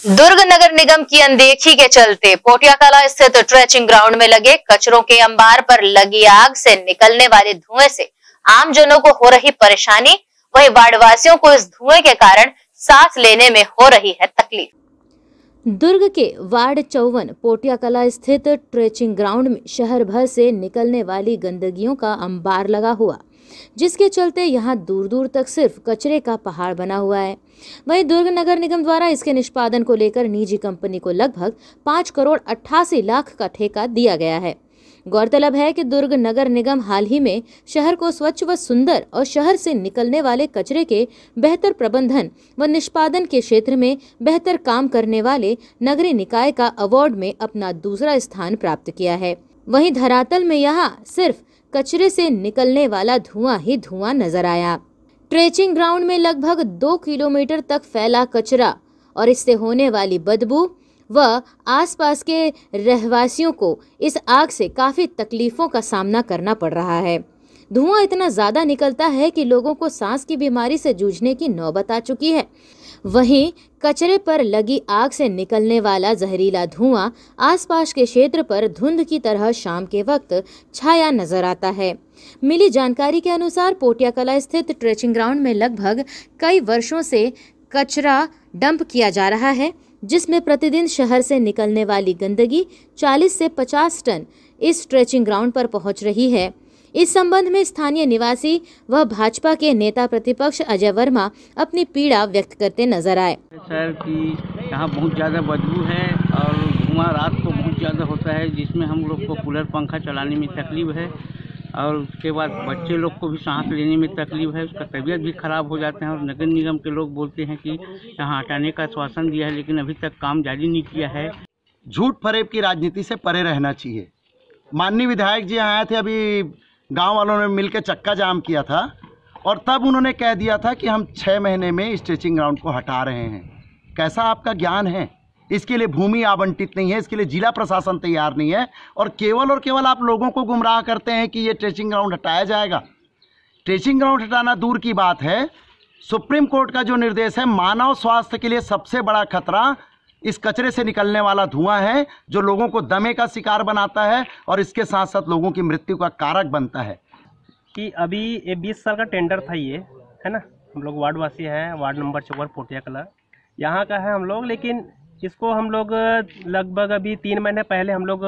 दुर्ग नगर निगम की अनदेखी के चलते पोटियाकला स्थित ट्रेचिंग ग्राउंड में लगे कचरों के अंबार पर लगी आग से निकलने वाले धुएँ से आम जनों को हो रही परेशानी। वही वार्डवासियों को इस धुएँ के कारण सांस लेने में हो रही है तकलीफ़। दुर्ग के वार्ड चौवन पोटिया कला स्थित ट्रेचिंग ग्राउंड में शहर भर से निकलने वाली गंदगियों का अंबार लगा हुआ। जिसके चलते यहाँ दूर दूर तक सिर्फ़ कचरे का पहाड़ बना हुआ है। वहीं दुर्ग नगर निगम द्वारा इसके निष्पादन को लेकर निजी कंपनी को लगभग पाँच करोड़ अट्ठासी लाख का ठेका दिया गया है। गौरतलब है कि दुर्ग नगर निगम हाल ही में शहर को स्वच्छ व सुंदर और शहर से निकलने वाले कचरे के बेहतर प्रबंधन व निष्पादन के क्षेत्र में बेहतर काम करने वाले नगरीय निकाय का अवार्ड में अपना दूसरा स्थान प्राप्त किया है। वहीं धरातल में यहाँ सिर्फ़ कचरे से निकलने वाला धुआँ ही धुआँ नज़र आया। ट्रेचिंग ग्राउंड में लगभग दो किलोमीटर तक फैला कचरा और इससे होने वाली बदबू व आसपास के रहवासियों को इस आग से काफ़ी तकलीफ़ों का सामना करना पड़ रहा है। धुआँ इतना ज़्यादा निकलता है कि लोगों को सांस की बीमारी से जूझने की नौबत आ चुकी है। वहीं कचरे पर लगी आग से निकलने वाला जहरीला धुआँ आसपास के क्षेत्र पर धुंध की तरह शाम के वक्त छाया नज़र आता है। मिली जानकारी के अनुसार पोटिया कला स्थित ट्रेचिंग ग्राउंड में लगभग कई वर्षों से कचरा डंप किया जा रहा है, जिसमें प्रतिदिन शहर से निकलने वाली गंदगी 40 से 50 टन इस स्ट्रेचिंग ग्राउंड पर पहुँच रही है। इस संबंध में स्थानीय निवासी व भाजपा के नेता प्रतिपक्ष अजय वर्मा अपनी पीड़ा व्यक्त करते नज़र आए। सर कि यहाँ बहुत ज़्यादा बदबू है और धुआँ रात को बहुत ज़्यादा होता है जिसमें हम लोग को कूलर पंखा चलाने में तकलीफ़ है और उसके बाद बच्चे लोग को भी सांस लेने में तकलीफ़ है उसका तबीयत भी ख़राब हो जाते हैं और नगर निगम के लोग बोलते हैं कि यहाँ हटाने का आश्वासन दिया है लेकिन अभी तक काम जारी नहीं किया है। झूठ फरेब की राजनीति से परे रहना चाहिए। माननीय विधायक जी आए थे अभी गाँव वालों ने मिलकर चक्का जाम किया था और तब उन्होंने कह दिया था कि हम छः महीने में स्ट्रेचिंग ग्राउंड को हटा रहे हैं। कैसा आपका ज्ञान है? इसके लिए भूमि आवंटित नहीं है, इसके लिए जिला प्रशासन तैयार नहीं है और केवल और केवल आप लोगों को गुमराह करते हैं कि ये ट्रेचिंग ग्राउंड हटाया जाएगा। ट्रेचिंग ग्राउंड हटाना दूर की बात है। सुप्रीम कोर्ट का जो निर्देश है, मानव स्वास्थ्य के लिए सबसे बड़ा खतरा इस कचरे से निकलने वाला धुआँ है, जो लोगों को दमे का शिकार बनाता है और इसके साथ साथ लोगों की मृत्यु का कारक बनता है। कि अभी ये बीस साल का टेंडर था ये, है ना? हम लोग वार्डवासी हैं, वार्ड नंबर चौवन, पोटिया कला। यहाँ का है हम लोग, लेकिन इसको हम लोग लगभग अभी तीन महीने पहले हम लोग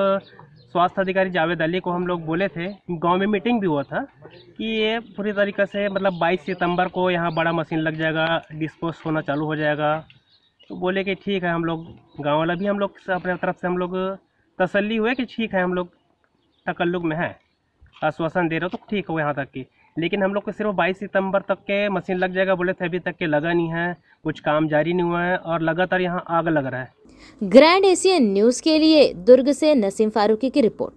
स्वास्थ्य अधिकारी जावेद अली को हम लोग बोले थे, गाँव में मीटिंग भी हुआ था, कि ये पूरी तरीके से मतलब 22 सितंबर को यहाँ बड़ा मशीन लग जाएगा, डिस्पोज होना चालू हो जाएगा। तो बोले कि ठीक है, हम लोग गाँव वाला भी हम लोग अपने तरफ़ से हम लोग तसल्ली हुए कि ठीक है, हम लोग तकल्लुक में है। आश्वासन दे रहे हो तो ठीक हो यहाँ तक की। लेकिन हम लोग को सिर्फ़ 22 सितंबर तक के मशीन लग जाएगा, बोले थे अभी तक के लगा नहीं है, कुछ काम जारी नहीं हुआ है और लगातार यहाँ आग लग रहा है। ग्रैंड एशियन न्यूज़ के लिए दुर्ग से नसीम फारूकी की रिपोर्ट।